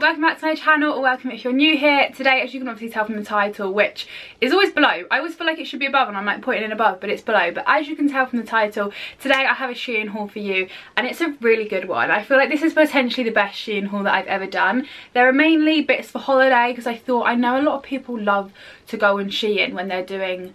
welcome back to my channel or welcome if you're new here. Today, as you can obviously tell from the title, which is always below. I always feel like it should be above and I'm like putting it above, but it's below. But as you can tell from the title, today I have a Shein haul for you and it's a really good one. I feel like this is potentially the best Shein haul that I've ever done. There are mainly bits for holiday because I thought I know a lot of people love to go on Shein when they're doing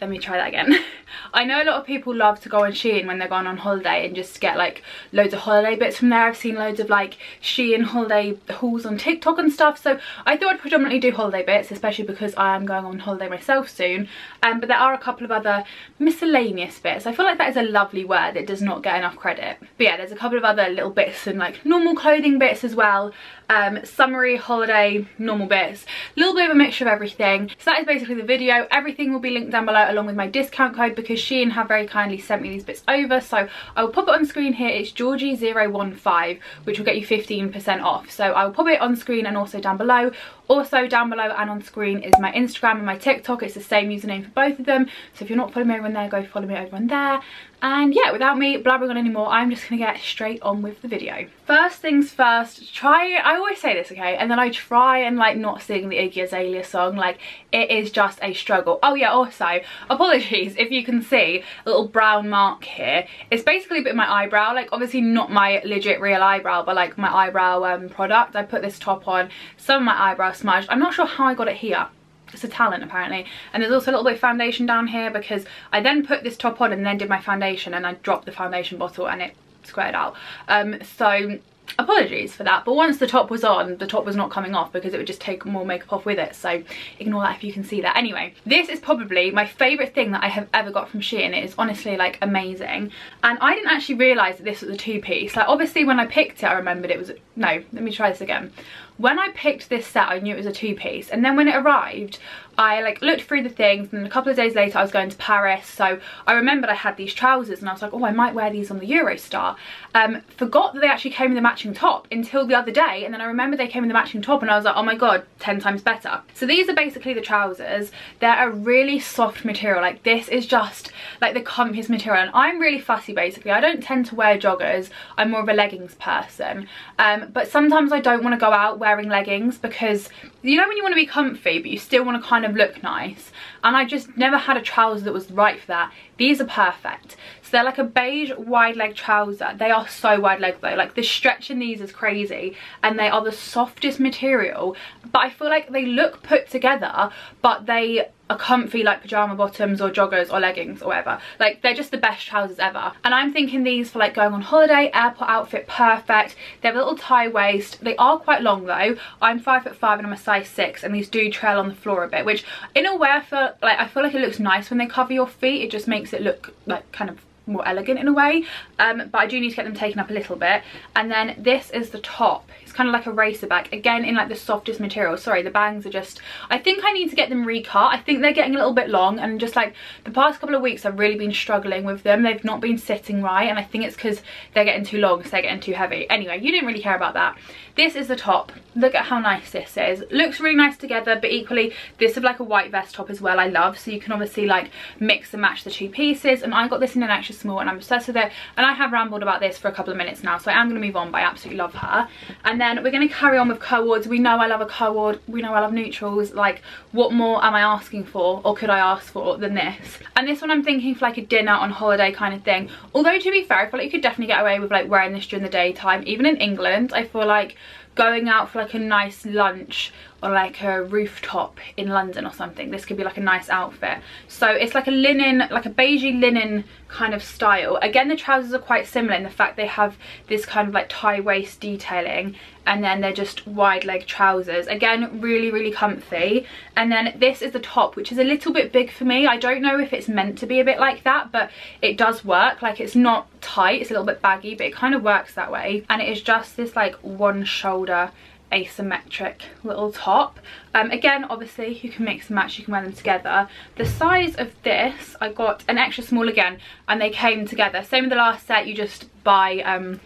let me try that again. I know a lot of people love to go on Shein when they're going on holiday and just get like loads of holiday bits from there. I've seen loads of like Shein holiday hauls on TikTok and stuff so I thought I'd predominantly do holiday bits especially because I am going on holiday myself soon. Um, but there are a couple of other miscellaneous bits. I feel like that is a lovely word it does not get enough credit. But yeah there's a couple of other little bits and like normal clothing bits as well. Um, summery holiday normal bits. A little bit of a mixture of everything. So that is basically the video. Everything will be linked down below Uh, along with my discount code because Shein have very kindly sent me these bits over. So I will pop it on screen here. It's Georgie015, which will get you 15% off. So I will pop it on screen and also down below. Also down below and on screen is my Instagram and my TikTok. It's the same username for both of them. So if you're not following me over on there, go follow me over on there. And yeah, without me blabbering on anymore, I'm just gonna get straight on with the video. First things first, try, I always say this, okay? And then I try and like not sing the Iggy Azalea song. Like it is just a struggle. Oh yeah, also, apologies if you can see a little brown mark here. It's basically a bit my eyebrow. Like obviously not my legit real eyebrow, but like my eyebrow um, product. I put this top on, some of my eyebrow smudged. I'm not sure how I got it here it's a talent apparently. And there's also a little bit of foundation down here because I then put this top on and then did my foundation and I dropped the foundation bottle and it squared out. Um so apologies for that but once the top was on the top was not coming off because it would just take more makeup off with it. So ignore that if you can see that. Anyway this is probably my favorite thing that i have ever got from shein. It is honestly like amazing. And i didn't actually realize that this was a two-piece. Like obviously when i picked it i remembered it was no let me try this again when I picked this set I knew it was a two-piece. And then when it arrived I like looked through the things and a couple of days later I was going to Paris. So I remembered I had these trousers and I was like oh I might wear these on the Eurostar. Um forgot that they actually came in the matching top until the other day and then I remembered they came in the matching top and I was like oh my god 10 times better. So these are basically the trousers. They're a really soft material. Like this is just like the comfiest material. And I'm really fussy basically. I don't tend to wear joggers. I'm more of a leggings person. Um but sometimes I don't want to go out wearing leggings because you know when you want to be comfy but you still want to kind of look nice and I just never had a trouser that was right for that. These are perfect. So they're like a beige wide leg trouser. They are so wide leg though. Like the stretch in these is crazy and they are the softest material but I feel like they look put together but they are comfy like pajama bottoms or joggers or leggings or whatever. Like they're just the best trousers ever. And i'm thinking these for like going on holiday airport outfit perfect. They have a little tie waist. They are quite long though. I'm five foot five and i'm a size six and these do trail on the floor a bit which in a way i feel like i feel like it looks nice when they cover your feet. It just makes it look like kind of more elegant in a way. Um, but I do need to get them taken up a little bit. And then this is the top kind of like a racer back again in like the softest material. Sorry the bangs are just I think I need to get them recut. I think they're getting a little bit long and just like the past couple of weeks I've really been struggling with them. They've not been sitting right and I think it's because they're getting too long so they're getting too heavy. Anyway you didn't really care about that. This is the top. Look at how nice this is. Looks really nice together but equally this is like a white vest top as well I love. So you can obviously like mix and match the two pieces and I got this in an extra small and I'm obsessed with it. And I have rambled about this for a couple of minutes now so I am going to move on but I absolutely love her. And then we're going to carry on with co-ords we know I love a co-ord we know I love neutrals. Like what more am I asking for or could I ask for than this? And this one I'm thinking for like a dinner on holiday kind of thing. Although to be fair I feel like you could definitely get away with like wearing this during the daytime. Even in England I feel like going out for like a nice lunch or like a rooftop in London or something. This could be like a nice outfit. So it's like a linen, like a beigey linen kind of style. Again, the trousers are quite similar in the fact they have this kind of like tie waist detailing and then they're just wide leg trousers. Again, really, really comfy. And then this is the top, which is a little bit big for me. I don't know if it's meant to be a bit like that, but it does work. Like it's not tight, it's a little bit baggy, but it kind of works that way. And it is just this like one shoulder asymmetric little top. Um, again obviously you can mix and match you can wear them together. The size of this I got an extra small again and they came together. Same with the last set you just buy um,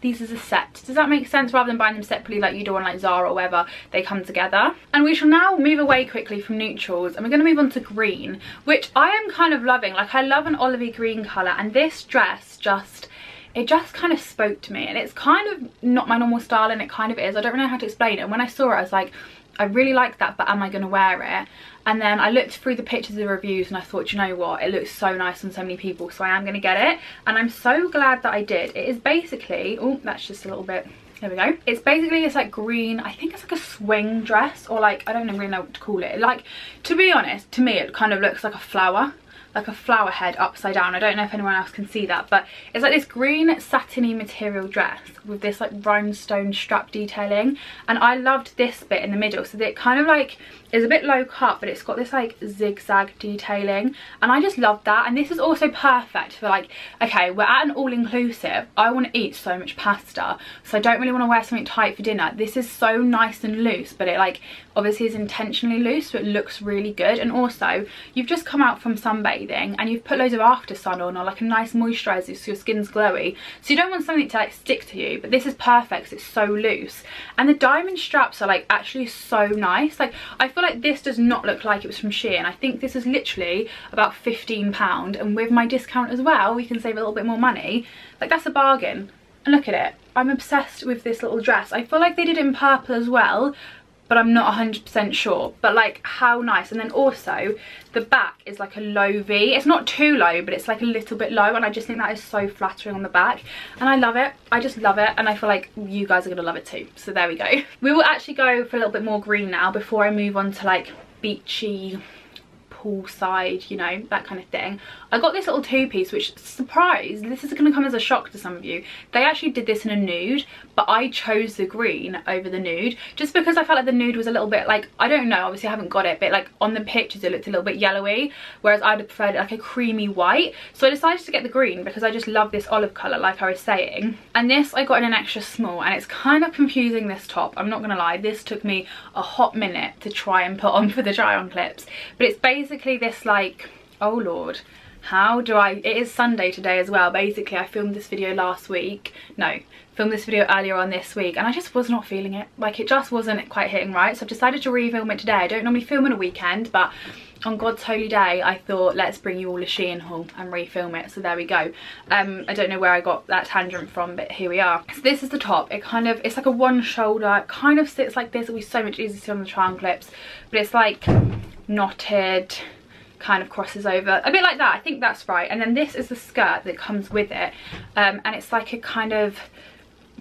these as a set. Does that make sense? Rather than buying them separately like you do on like Zara or whatever they come together. And we shall now move away quickly from neutrals and we're going to move on to green which I am kind of loving. Like I love an olivey green colour and this dress just it just kind of spoke to me and it's kind of not my normal style and it kind of is. I don't know how to explain it. And when I saw it I was like I really like that but am I going to wear it? And then I looked through the pictures of the reviews and I thought you know what? It looks so nice on so many people so I am going to get it. And I'm so glad that I did. It is basically oh that's just a little bit there we go. It's basically it's like green i think it's like a swing dress or like i don't really know what to call it. Like to be honest to me it kind of looks like a flower like a flower head upside down. I don't know if anyone else can see that, but it's like this green satiny material dress with this like rhinestone strap detailing. And I loved this bit in the middle. So that it kind of like is a bit low cut, but it's got this like zigzag detailing. And I just love that. And this is also perfect for like, okay, we're at an all-inclusive. I want to eat so much pasta. So I don't really want to wear something tight for dinner. This is so nice and loose, but it like obviously is intentionally loose, so it looks really good. And also, you've just come out from sunbathing and you've put loads of after sun on or like a nice moisturiser so your skin's glowy. So you don't want something to like stick to you but this is perfect because it's so loose. And the diamond straps are like actually so nice. Like I feel like this does not look like it was from Shein. I think this is literally about 15 pound and with my discount as well we can save a little bit more money. Like that's a bargain. And look at it. I'm obsessed with this little dress. I feel like they did it in purple as well but I'm not 100% sure. But like how nice. And then also the back is like a low V. It's not too low, but it's like a little bit low. And I just think that is so flattering on the back. And I love it. I just love it. And I feel like you guys are going to love it too. So there we go. We will actually go for a little bit more green now before I move on to like beachy poolside, you know, that kind of thing. I got this little two-piece, which, surprise, this is going to come as a shock to some of you. They actually did this in a nude, but I chose the green over the nude, just because I felt like the nude was a little bit, like, I don't know, obviously I haven't got it, but like on the pictures it looked a little bit yellowy, whereas I'd have preferred like a creamy white. So I decided to get the green because I just love this olive colour, like I was saying. And this I got in an extra small, and it's kind of confusing, this top, I'm not going to lie. This took me a hot minute to try and put on for the try on clips, but it's basically this like, oh lord, how do I, it is Sunday today as well, basically I filmed this video last week, no, filmed this video earlier on this week and I just was not feeling it, like it just wasn't quite hitting right, so I've decided to refilm it today, I don't normally film on a weekend, but on God's holy day I thought let's bring you all a Shein haul and refilm it. So there we go. Um I don't know where I got that tangent from but here we are. So this is the top. It kind of it's like a one shoulder. It kind of sits like this. It'll be so much easier to see on the triangle clips but it's like knotted kind of crosses over a bit like that i think that's right. And then this is the skirt that comes with it um, and it's like a kind of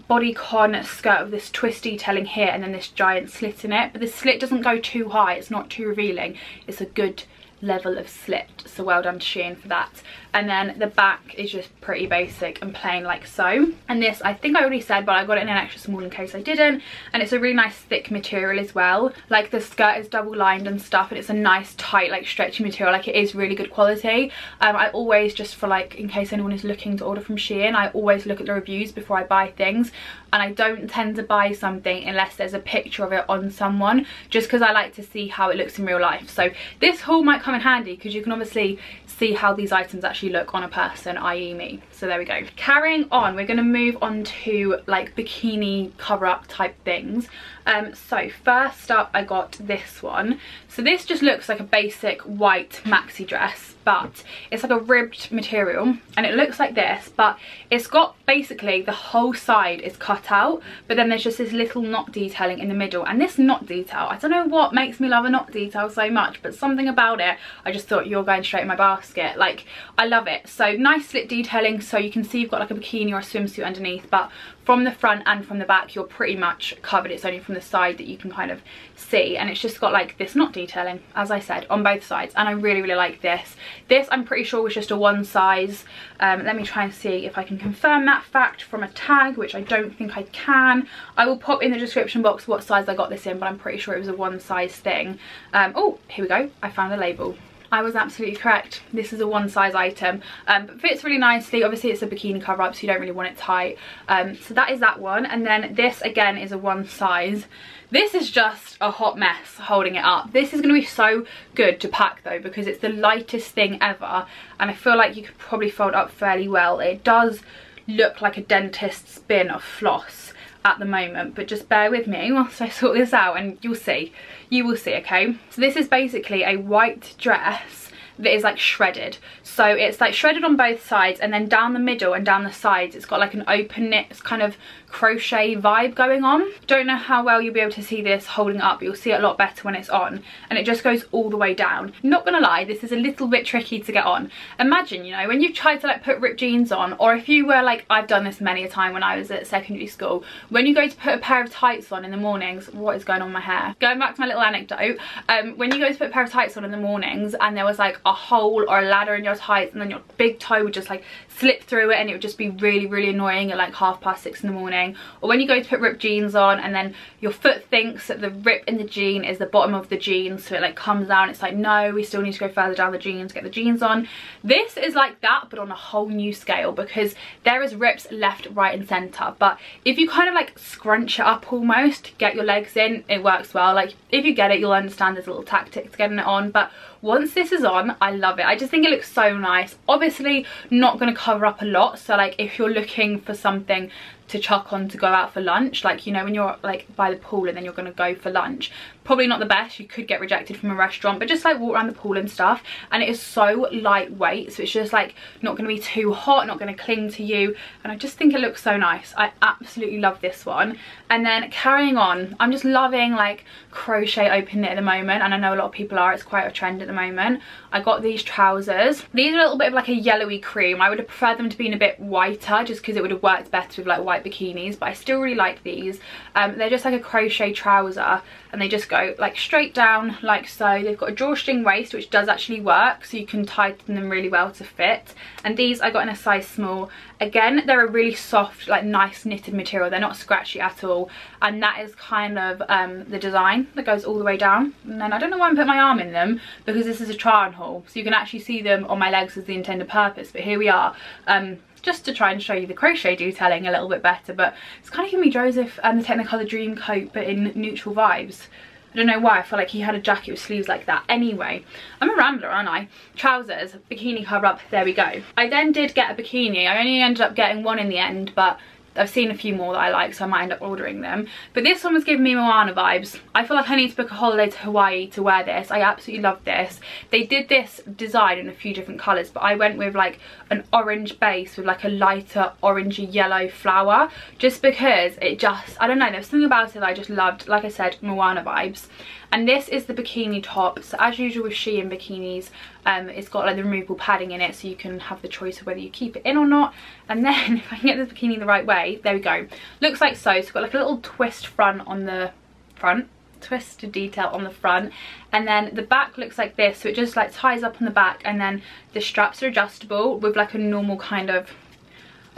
bodycon skirt with this twist detailing here and then this giant slit in it. But the slit doesn't go too high it's not too revealing. It's a good level of slit. So well done to Shein for that. And then the back is just pretty basic and plain like so and this I think I already said but I got it in an extra small in case I didn't. And it's a really nice thick material as well. Like the skirt is double lined and stuff and it's a nice tight like stretchy material. Like it is really good quality. Um, I always just for like in case anyone is looking to order from Shein I always look at the reviews before I buy things. And I don't tend to buy something unless there's a picture of it on someone just because I like to see how it looks in real life. So this haul might come in handy because you can obviously see how these items actually look on a person, i.e. me. So there we go. Carrying on, we're going to move on to like bikini cover-up type things. Um, so first up, I got this one. So this just looks like a basic white maxi dress but it's like a ribbed material and it looks like this but it's got basically the whole side is cut out but then there's just this little knot detailing in the middle and this knot detail I don't know what makes me love a knot detail so much but something about it I just thought you're going straight in my basket like I love it so nice slit detailing so you can see you've got like a bikini or a swimsuit underneath but from the front and from the back you're pretty much covered. It's only from the side that you can kind of see. And it's just got like this knot detailing as I said on both sides. And I really really like this. This I'm pretty sure was just a one size. Um, let me try and see if I can confirm that fact from a tag which I don't think I can. I will pop in the description box what size I got this in but I'm pretty sure it was a one size thing. Um, oh here we go. I found a label I was absolutely correct. This is a one size item, um, but fits really nicely. Obviously it's a bikini cover up so you don't really want it tight. Um, so that is that one. And then this again is a one size. This is just a hot mess holding it up. This is going to be so good to pack though because it's the lightest thing ever and I feel like you could probably fold up fairly well. It does look like a dentist's bin of floss at the moment but just bear with me whilst I sort this out and you'll see. You will see okay? So this is basically a white dress that is like shredded. So it's like shredded on both sides and then down the middle and down the sides it's got like an open knit kind of crochet vibe going on. Don't know how well you'll be able to see this holding up you'll see it a lot better when it's on. And it just goes all the way down. Not gonna lie this is a little bit tricky to get on. Imagine you know when you tried to like put ripped jeans on or if you were like I've done this many a time when I was at secondary school. When you go to put a pair of tights on in the mornings what is going on my hair? Going back to my little anecdote um when you go to put a pair of tights on in the mornings and there was like a hole or a ladder in your tights and then your big toe would just like slip through it and it would just be really really annoying at like half past six in the morning or when you go to put ripped jeans on and then your foot thinks that the rip in the jean is the bottom of the jeans so it like comes down it's like no we still need to go further down the jeans get the jeans on. This is like that but on a whole new scale because there is rips left right and center. But if you kind of like scrunch it up almost get your legs in it works well. Like if you get it you'll understand there's a little tactic to getting it on. But once this is on i love it. I just think it looks so nice. Obviously not going to cover up a lot so like if you're looking for something to chuck on to go out for lunch like you know when you're like by the pool and then you're going to go for lunch probably not the best. You could get rejected from a restaurant but just like walk around the pool and stuff. And it is so lightweight so it's just like not going to be too hot not going to cling to you. And i just think it looks so nice. I absolutely love this one. And then carrying on i'm just loving like crochet open knit at the moment. And i know a lot of people are. It's quite a trend at the moment. I got these trousers. These are a little bit of like a yellowy cream. I would have preferred them to be in a bit whiter just because it would have worked better with like white bikinis but i still really like these. Um, they're just like a crochet trouser and they just go like straight down like so. They've got a drawstring waist which does actually work so you can tighten them really well to fit. And these I got in a size small. Again they're a really soft like nice knitted material. They're not scratchy at all. And that is kind of um, the design that goes all the way down. And then I don't know why I'm putting my arm in them because this is a try on haul so you can actually see them on my legs as the intended purpose but here we are. Um, just to try and show you the crochet detailing a little bit better but it's kind of giving me Joseph and the Technicolor Dream coat but in neutral vibes I don't know why, I feel like he had a jacket with sleeves like that. Anyway, I'm a rambler, aren't I? Trousers, bikini cover up, there we go. I then did get a bikini. I only ended up getting one in the end, but I've seen a few more that I like, so I might end up ordering them. But this one was giving me Moana vibes. I feel like I need to book a holiday to Hawaii to wear this. I absolutely love this. They did this design in a few different colours, but I went with like an orange base with like a lighter orangey yellow flower, just because it just, I don't know, there's something about it that I just loved. Like I said, Moana vibes and this is the bikini top so as usual with Shein bikinis um, it's got like the removable padding in it so you can have the choice of whether you keep it in or not. And then if I can get this bikini the right way there we go. Looks like so. It's got like a little twist front on the front twisted detail on the front. And then the back looks like this so it just like ties up on the back and then the straps are adjustable with like a normal kind of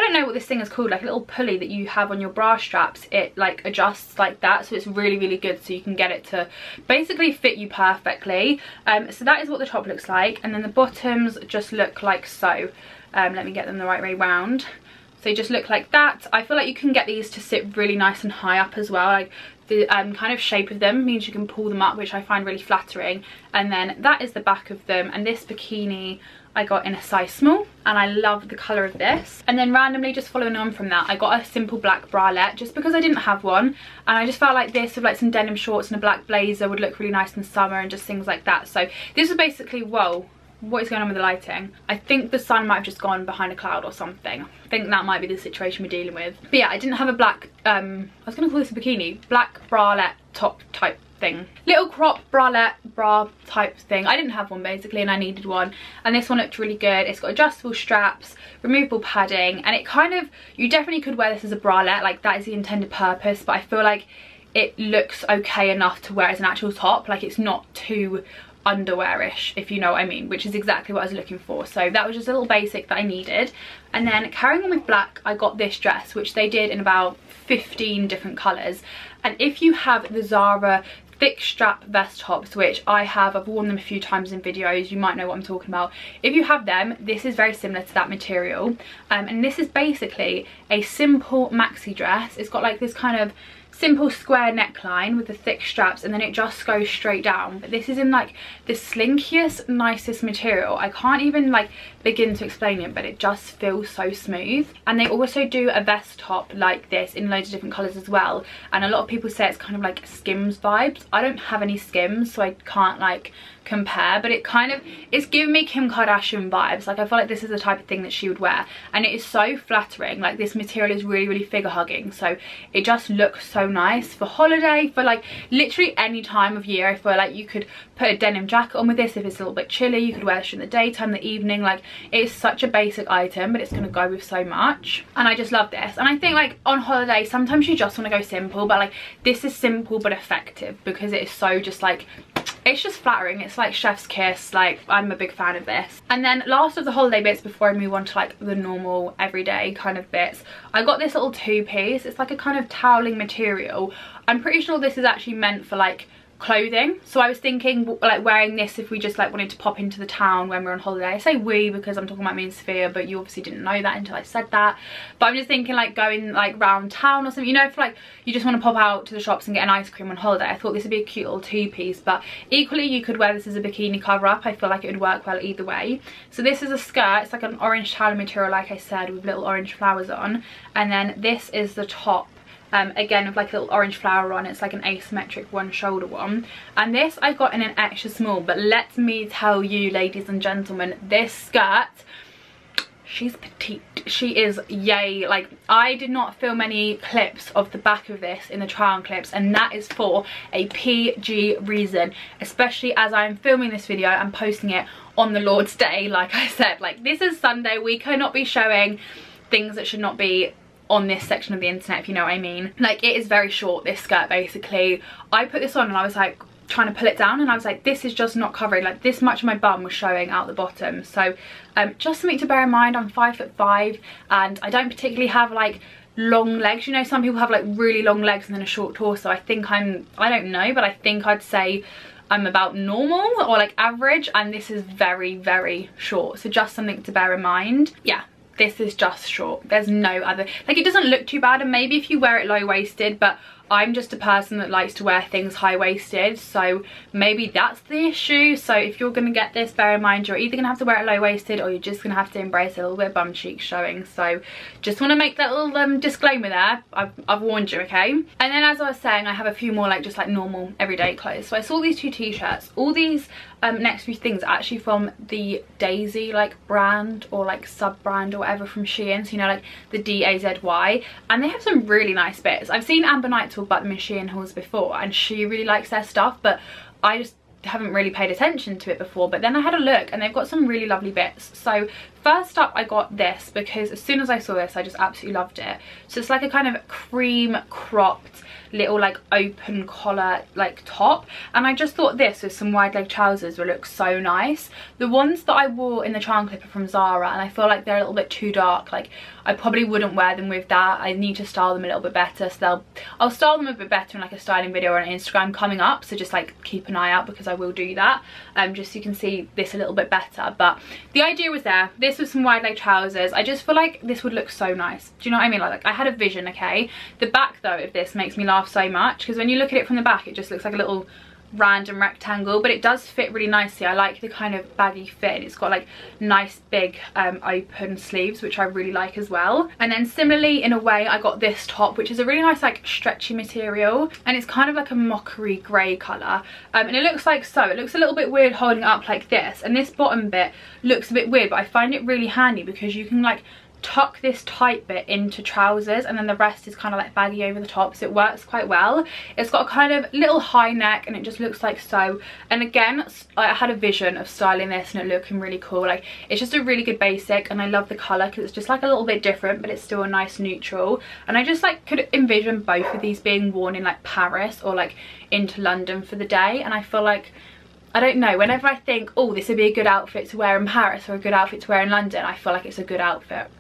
I don't know what this thing is called, like a little pulley that you have on your bra straps. It like adjusts like that, so it's really, really good so you can get it to basically fit you perfectly. Um, so that is what the top looks like. And then the bottoms just look like so. Um, let me get them the right way round. So just look like that. I feel like you can get these to sit really nice and high up as well. Like the um, kind of shape of them means you can pull them up, which I find really flattering. And then that is the back of them. And this bikini I got in a size small and I love the colour of this. And then randomly just following on from that, I got a simple black bralette just because I didn't have one. And I just felt like this with like some denim shorts and a black blazer would look really nice in summer and just things like that. So this is basically, whoa, what is going on with the lighting? I think the sun might have just gone behind a cloud or something. I think that might be the situation we're dealing with. But yeah, I didn't have a black, um, I was going to call this a bikini, black bralette top type thing. Little crop bralette bra type thing. I didn't have one basically and I needed one. And this one looked really good. It's got adjustable straps, removable padding, and it kind of, you definitely could wear this as a bralette, like that is the intended purpose, but I feel like it looks okay enough to wear as an actual top. Like it's not too underwearish if you know what I mean which is exactly what I was looking for so that was just a little basic that I needed and then carrying on with black I got this dress which they did in about 15 different colours and if you have the Zara thick strap vest tops which I have I've worn them a few times in videos you might know what I'm talking about. If you have them this is very similar to that material. Um, and this is basically a simple maxi dress. It's got like this kind of simple square neckline with the thick straps and then it just goes straight down. But this is in like the slinkiest nicest material. I can't even like begin to explain it but it just feels so smooth. And they also do a vest top like this in loads of different colors as well. And a lot of people say it's kind of like skims vibes. I don't have any skims so i can't like compare but it kind of it's giving me Kim Kardashian vibes. Like I feel like this is the type of thing that she would wear. And it is so flattering. Like this material is really really figure hugging. So it just looks so nice for holiday for like literally any time of year. I feel like you could put a denim jacket on with this if it's a little bit chilly. You could wear this in the daytime the evening. Like it's such a basic item but it's going to go with so much. And I just love this. And I think like on holiday sometimes you just want to go simple but like this is simple but effective because it is so just like it's just flattering. It's like chef's kiss. Like i'm a big fan of this. And then last of the holiday bits before i move on to like the normal everyday kind of bits i got this little two piece it's like a kind of toweling material. I'm pretty sure this is actually meant for like clothing. So i was thinking like wearing this if we just like wanted to pop into the town when we're on holiday. I say we because i'm talking about me and sophia but you obviously didn't know that until i said that. But i'm just thinking like going like round town or something. You know if like you just want to pop out to the shops and get an ice cream on holiday i thought this would be a cute little two-piece but equally you could wear this as a bikini cover up i feel like it would work well either way. So this is a skirt. It's like an orange towel material like i said with little orange flowers on. And then this is the top um, again with like a little orange flower on it's like an asymmetric one shoulder one. And this I got in an extra small but let me tell you ladies and gentlemen this skirt she's petite. She is yay. Like i did not film any clips of the back of this in the try on clips and that is for a pg reason. Especially as i'm filming this video and posting it on the lord's day like i said. Like this is sunday. We cannot be showing things that should not be on this section of the internet if you know what I mean. Like it is very short this skirt basically. I put this on and I was like trying to pull it down and I was like this is just not covering like this much of my bum was showing out the bottom. So um, just something to bear in mind I'm five foot five and I don't particularly have like long legs. You know some people have like really long legs and then a short torso. I think I'm I don't know but I think I'd say I'm about normal or like average and this is very very short. So just something to bear in mind. Yeah this is just short. There's no other like it doesn't look too bad and maybe if you wear it low-waisted but I'm just a person that likes to wear things high-waisted so maybe that's the issue. So if you're gonna get this bear in mind you're either gonna have to wear it low-waisted or you're just gonna have to embrace a little bit of bum cheek showing. So just want to make that little um, disclaimer there. I've, I've warned you okay? And then as I was saying I have a few more like just like normal everyday clothes. So I saw these two t-shirts. All these um, next few things actually from the DAZY like brand or like sub brand or whatever from Shein so you know like the D-A-Z-Y and they have some really nice bits. I've seen Amber Knight talk about them in Shein hauls before and she really likes their stuff but I just haven't really paid attention to it before. But then I had a look and they've got some really lovely bits. So first up I got this because as soon as I saw this I just absolutely loved it. So it's like a kind of cream cropped little like open collar like top. And I just thought this with some wide leg trousers would look so nice. The ones that I wore in the trial clip are from Zara and I feel like they're a little bit too dark. Like I probably wouldn't wear them with that. I need to style them a little bit better so they'll I'll style them a bit better in like a styling video on Instagram coming up. So just like keep an eye out because I will do that um just so you can see this a little bit better. But the idea was there. This was some wide leg trousers. I just feel like this would look so nice. Do you know what I mean? Like, like I had a vision okay? The back though of this makes me laugh laugh so much because when you look at it from the back it just looks like a little random rectangle but it does fit really nicely. I like the kind of baggy fit it's got like nice big um, open sleeves which i really like as well. And then similarly in a way i got this top which is a really nice like stretchy material and it's kind of like a mockery grey colour. Um, and it looks like so. It looks a little bit weird holding up like this and this bottom bit looks a bit weird but i find it really handy because you can like tuck this tight bit into trousers and then the rest is kind of like baggy over the top so it works quite well. It's got a kind of little high neck and it just looks like so. And again I had a vision of styling this and it looking really cool like it's just a really good basic and I love the colour because it's just like a little bit different but it's still a nice neutral. And I just like could envision both of these being worn in like Paris or like into London for the day and I feel like I don't know, whenever I think, oh, this would be a good outfit to wear in Paris or a good outfit to wear in London, I feel like it's a good outfit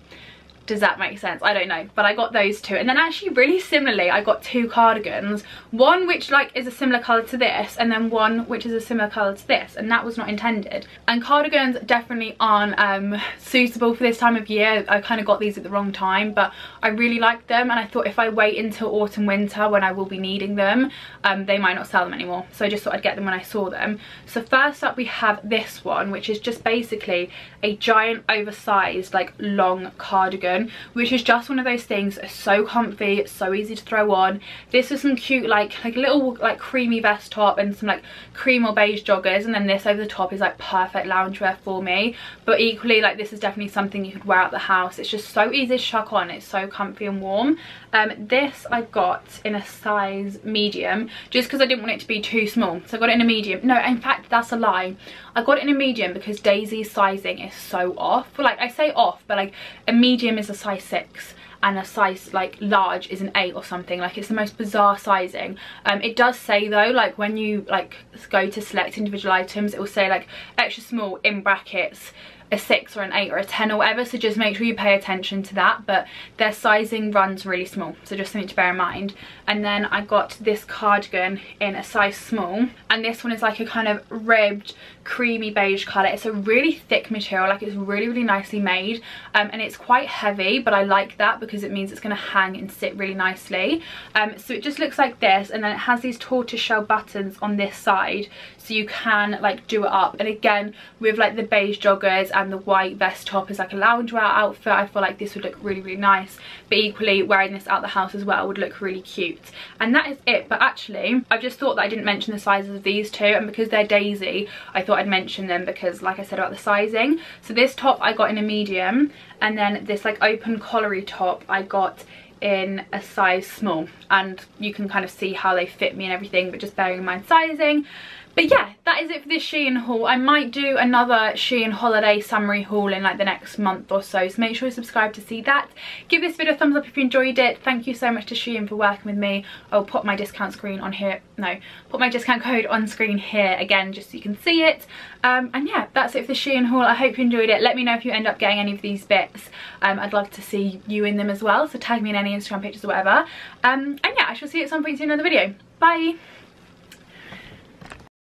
does that make sense? I don't know but i got those two. And then actually really similarly i got two cardigans. One which like is a similar color to this and then one which is a similar color to this and that was not intended. And cardigans definitely aren't um, suitable for this time of year. I kind of got these at the wrong time but i really liked them and i thought if i wait until autumn winter when i will be needing them um, they might not sell them anymore. So i just thought i'd get them when i saw them. So first up we have this one which is just basically a giant oversized like long cardigan which is just one of those things so comfy so easy to throw on. This was some cute like like little like creamy vest top and some like cream or beige joggers and then this over the top is like perfect loungewear for me. But equally like this is definitely something you could wear out the house. It's just so easy to chuck on. It's so comfy and warm. Um this i got in a size medium just because i didn't want it to be too small. So i got it in a medium. No in fact that's a lie i got it in a medium because DAZY's sizing is so off. Like i say off but like a medium is a size 6 and a size like large is an 8 or something. Like it's the most bizarre sizing. Um, it does say though like when you like go to select individual items it will say like extra small in brackets a 6 or an 8 or a 10 or whatever so just make sure you pay attention to that but their sizing runs really small so just something to bear in mind. And then I got this cardigan in a size small and this one is like a kind of ribbed creamy beige colour it's a really thick material like it's really really nicely made um, and it's quite heavy but I like that because it means it's going to hang and sit really nicely. Um, so it just looks like this and then it has these tortoiseshell buttons on this side so you can like do it up. And again with like the beige joggers and the white vest top is like a loungewear outfit I feel like this would look really really nice. But equally wearing this out the house as well would look really cute. And that is it. But actually I've just thought that I didn't mention the sizes of these two. And because they're DAZY I thought I'd mention them because like I said about the sizing. So this top I got in a medium and then this like open collary top I got in a size small. And you can kind of see how they fit me and everything but just bearing in mind sizing but yeah that is it for this Shein haul. I might do another Shein holiday summary haul in like the next month or so so make sure you subscribe to see that. Give this video a thumbs up if you enjoyed it. Thank you so much to Shein for working with me. I'll put my discount screen on here no put my discount code on screen here again just so you can see it. Um, and yeah that's it for the Shein haul. I hope you enjoyed it. Let me know if you end up getting any of these bits. Um, I'd love to see you in them as well so tag me in any Instagram pictures or whatever. Um, and yeah I shall see you at some point in another video. Bye